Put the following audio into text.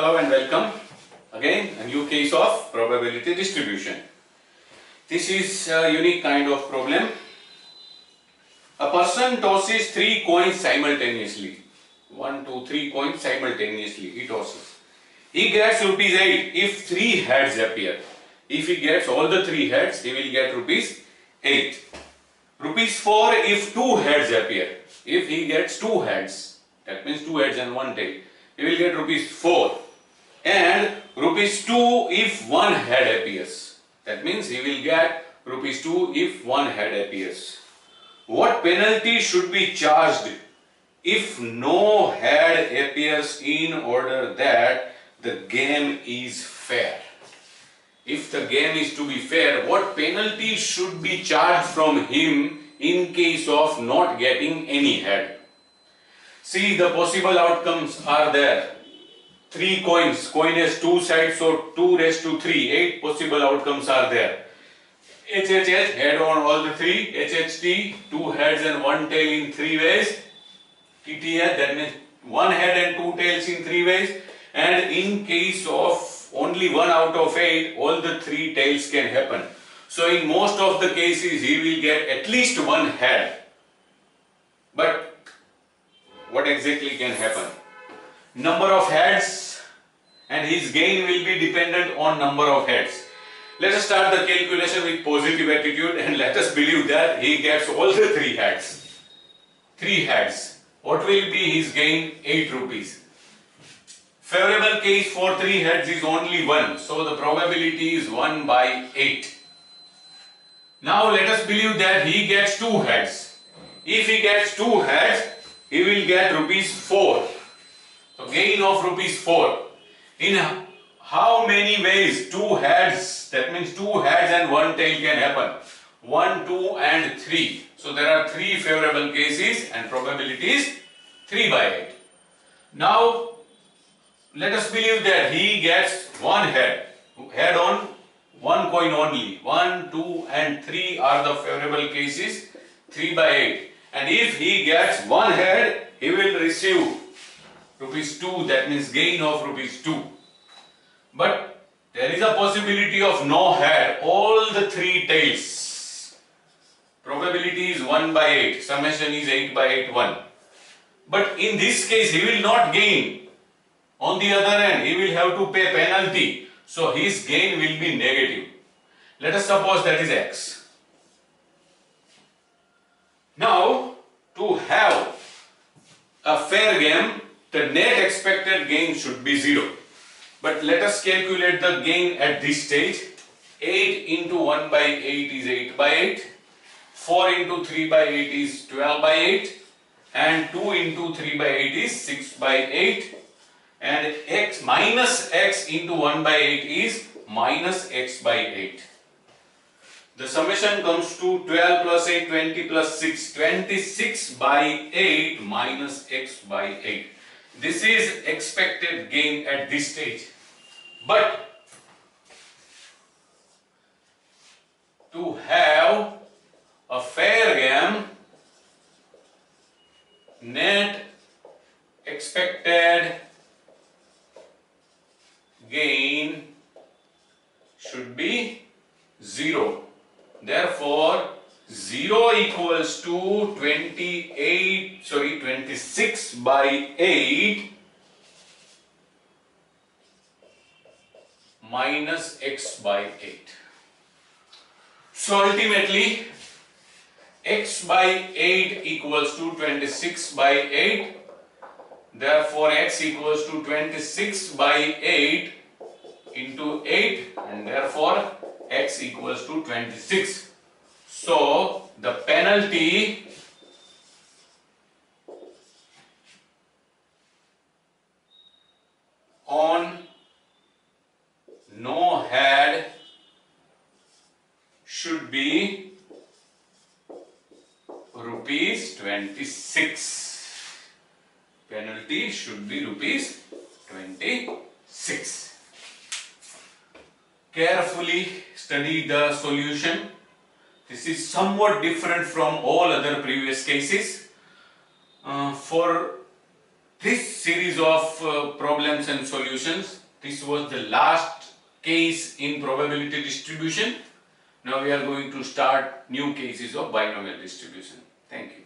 Hello and welcome. Again, a new case of probability distribution. This is a unique kind of problem. A person tosses three coins simultaneously. One, two, three coins simultaneously he tosses. He gets rupees 8 if three heads appear. If he gets all the three heads, he will get rupees 8. Rupees 4 if two heads appear. If he gets two heads, that means two heads and one tail, he will get rupees 4. And rupees 2 if one head appears. That means he will get rupees 2 if one head appears. What penalty should be charged if no head appears in order that the game is fair? If the game is to be fair, what penalty should be charged from him in case of not getting any head? See the possible outcomes are there. Three coins, coin has two sides so 2 raised to 3, 8 possible outcomes are there. HHH, head on all the three, HHT, two heads and one tail in three ways. TTH, that means one head and two tails in three ways. And in case of only one out of eight, all the three tails can happen. So in most of the cases, he will get at least one head. But what exactly can happen? Number of heads and his gain will be dependent on number of heads. Let us start the calculation with positive attitude and let us believe that he gets all the three heads. Three heads. What will be his gain? 8 rupees. Favorable case for three heads is only 1. So the probability is 1 by 8. Now let us believe that he gets two heads. If he gets two heads, he will get rupees 4. So gain of rupees 4. In how many ways two heads, that means two heads and one tail can happen? 1, 2 and 3. So there are three favorable cases and probabilities 3 by 8. Now let us believe that he gets one head, head on one coin only. 1, 2 and 3 are the favorable cases, 3 by 8. And if he gets one head, he will receive rupees 2, that means gain of rupees 2. But there is a possibility of no head, all the three tails. Probability is 1 by 8, summation is 8 by 8, 1. But in this case, he will not gain. On the other hand, he will have to pay penalty. So his gain will be negative. Let us suppose that is x. Now, to have a fair game, the net expected gain should be 0. But let us calculate the gain at this stage. 8 into 1 by 8 is 8 by 8. 4 into 3 by 8 is 12 by 8. And 2 into 3 by 8 is 6 by 8. And x minus x into 1 by 8 is minus x by 8. The summation comes to 12 plus 8, 20 plus 6, 26 by 8 minus x by 8. This is expected gain at this stage. But to have a fair game, net expected gain should be 0. Therefore, 0 equals to 28, sorry, 26 by 8 minus x by 8. So ultimately, x by 8 equals to 26 by 8. Therefore, x equals to 26 by 8 into 8 and therefore x equals to 26. So, the penalty on no head should be rupees 26. Penalty should be rupees 26. Carefully study the solution. This is somewhat different from all other previous cases. Uh, for this series of uh, problems and solutions. This was the last case in probability distribution. Now we are going to start new cases of binomial distribution. Thank you.